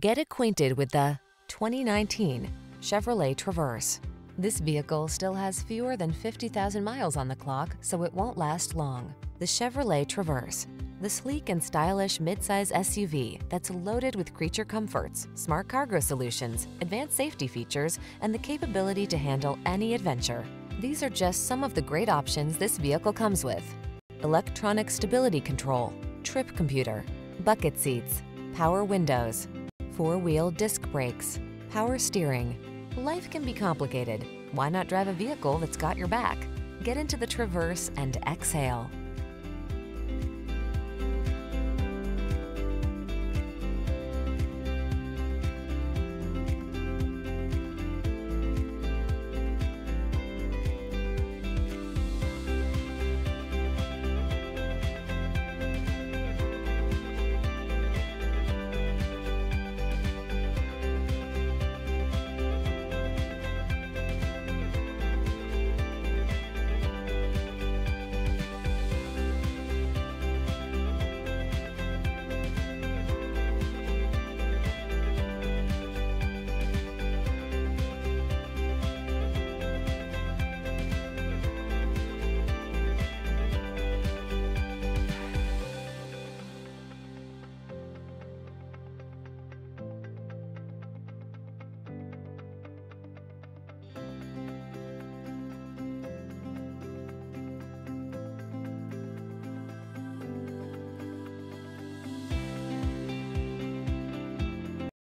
Get acquainted with the 2019 Chevrolet Traverse. This vehicle still has fewer than 50,000 miles on the clock, so it won't last long. The Chevrolet Traverse, the sleek and stylish midsize SUV that's loaded with creature comforts, smart cargo solutions, advanced safety features, and the capability to handle any adventure. These are just some of the great options this vehicle comes with. Electronic stability control, trip computer, bucket seats, power windows, four-wheel disc brakes, power steering. Life can be complicated. Why not drive a vehicle that's got your back? Get into the Traverse and exhale.